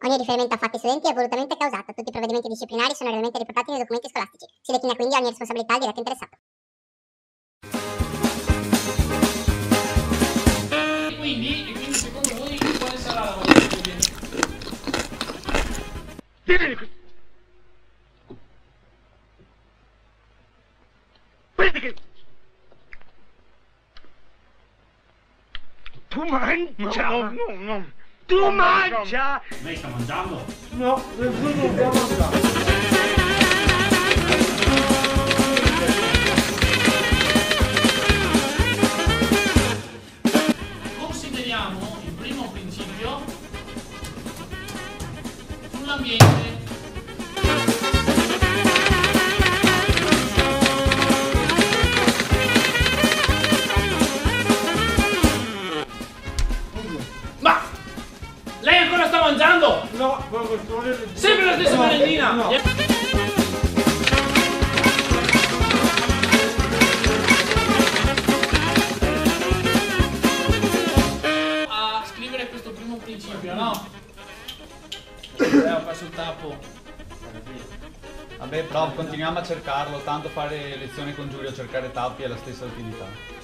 Ogni riferimento a fatti studenti è volutamente causato. Tutti i provvedimenti disciplinari sono realmente riportati nei documenti scolastici. Si declina quindi ogni responsabilità al diretto interessato. E quindi, e quindi secondo voi quale sarà la valutazione? Vieni qui! Prendi che... Tu mangia! No, no, no. Tu mangia! Lei sta mangiando? No, nessuno può mangiare. Consideriamo il primo principio sull'ambiente. No, professore. Sempre la stessa No, merendina! no. A scrivere questo primo principio, no? Eh, ho perso il tappo. Vabbè, però continuiamo a cercarlo, tanto fare lezione con Giulio a cercare tappi è la stessa utilità.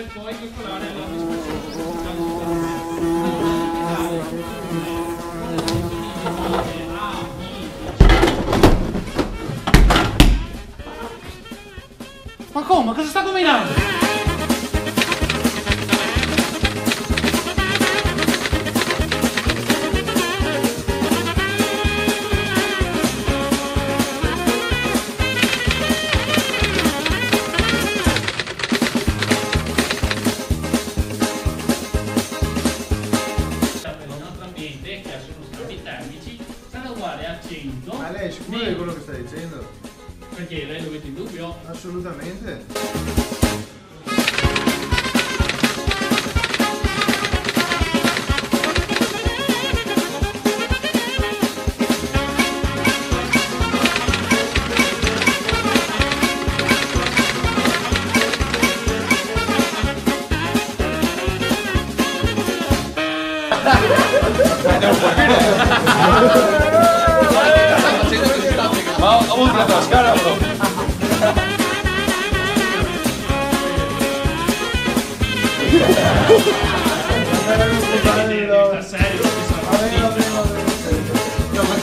Per poi calcolare la Ma come? Cosa sta combinando? 40 uguale a 100. Ma lei è sicuro di quello che sta dicendo? Perché lei lo mette in dubbio? Assolutamente. I know what. Sta serio, No, ma